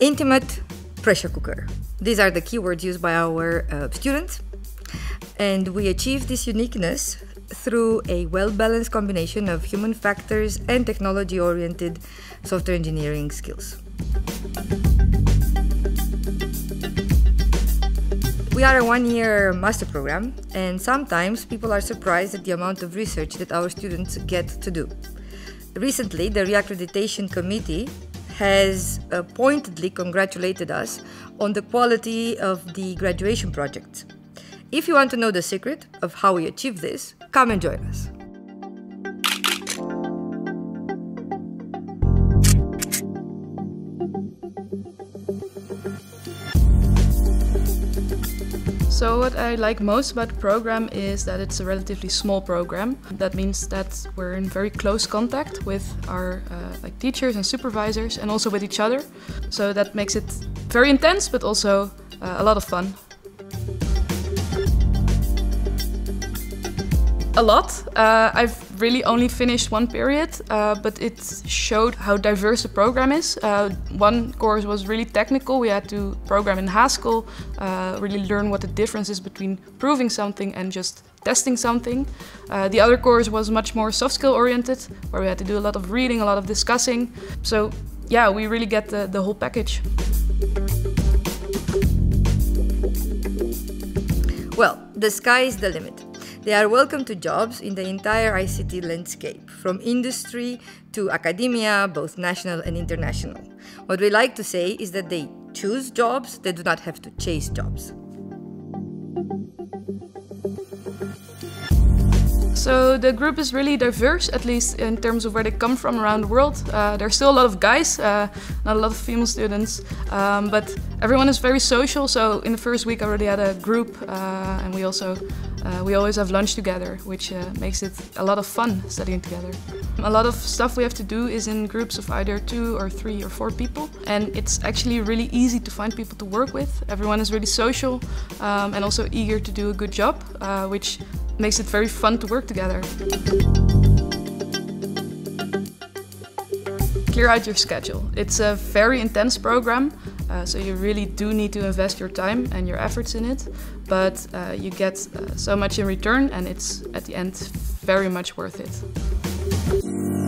Intimate pressure cooker. These are the keywords used by our uh, students. And we achieve this uniqueness through a well balanced combination of human factors and technology oriented software engineering skills. We are a one year master program, and sometimes people are surprised at the amount of research that our students get to do. Recently, the Reaccreditation Committee has pointedly congratulated us on the quality of the graduation projects. If you want to know the secret of how we achieve this, come and join us. So what I like most about the program is that it's a relatively small program. That means that we're in very close contact with our uh, like teachers and supervisors and also with each other. So that makes it very intense but also uh, a lot of fun. A lot. Uh, I've really only finished one period, uh, but it showed how diverse the program is. Uh, one course was really technical. We had to program in Haskell, uh, really learn what the difference is between proving something and just testing something. Uh, the other course was much more soft skill oriented, where we had to do a lot of reading, a lot of discussing. So yeah, we really get the, the whole package. Well, the sky is the limit. They are welcome to jobs in the entire ICT landscape, from industry to academia, both national and international. What we like to say is that they choose jobs, they do not have to chase jobs. So the group is really diverse, at least in terms of where they come from around the world. Uh, there's still a lot of guys, uh, not a lot of female students, um, but everyone is very social. So in the first week, I already had a group, uh, and we also uh, we always have lunch together, which uh, makes it a lot of fun studying together. A lot of stuff we have to do is in groups of either two or three or four people, and it's actually really easy to find people to work with. Everyone is really social um, and also eager to do a good job, uh, which makes it very fun to work together. Clear out your schedule. It's a very intense program, uh, so you really do need to invest your time and your efforts in it, but uh, you get uh, so much in return and it's at the end very much worth it.